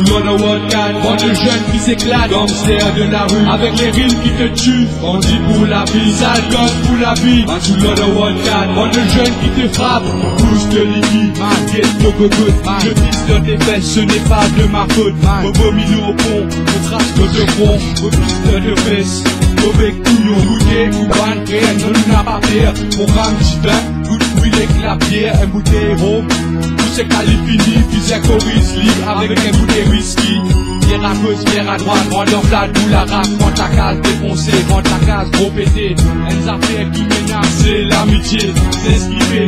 de vodka, bande de jeunes qui s'éclatent, gangsters de la rue, avec les rimes qui te tuent, bandit pour la vie, sale gosse pour la vie, un sous vodka, bande de jeunes qui te frappent, pousse de liquide, marqué de cocotte, je pisse dans tes fesses, ce n'est pas de ma faute, mon vomi au pont, on trace de front, au piste de fesses, mauvais couillon, goûter, coupane, rien ne n'a pas pire, programme divin, la pierre, un bouteille rhum, c'est califini, un chorus libre avec un bouteille whisky. Pierre à gauche, pierre à droite, grandeur flat, boule la race, quand ta case défoncée, quand ta case gros pété. Elles affaires qui menacent, c'est l'amitié, c'est ce qui fait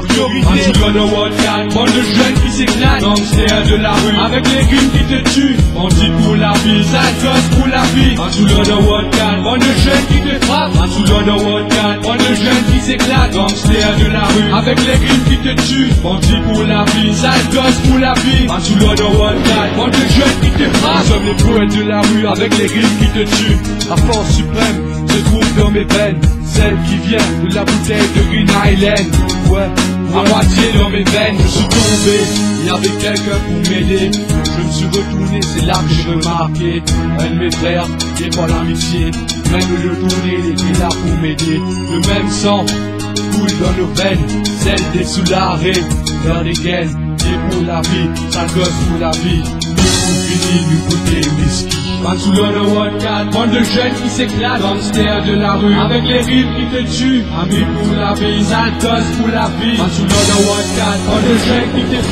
neuf, supériorité. Un vodka, bande de jeunes qui s'éclatent, gangsters de la rue, avec les rimes qui te tuent. Bandit pour la vie, sale gosse pour la vie. Un de vodka, bande de jeunes qui te frappent. Un de vodka, bande de jeunes qui s'éclatent, gangsters de la rue, avec les rimes qui te tuent. Bandit pour la vie, sale gosse pour la vie. Un de vodka, bande de jeunes qui te frappent. Nous sommes les poètes de la rue, avec les rimes qui te tuent. La force suprême se trouve dans mes veines, celle qui vient de la bouteille de Green Island. Ouais, à moitié dans mes veines, je suis tombé. Il y avait quelqu'un pour m'aider. Je me suis retourné, c'est là que j'ai remarqué. Un de mes frères, qui est pas l'amitié. Même le tourner, il était là pour m'aider. Le même sang coule dans nos veines, celle des sous-larés, dans les gaines. Et pour la vie, ça gosse pour la vie. Nous pour finir du côté whisky. Un sous de vodka, bande de jeunes qui s'éclatent, gangsters de la rue, avec les rimes qui te tuent, amis pour la vie, sale gosse pour la vie. Un sous de vodka, bande de jeunes qui te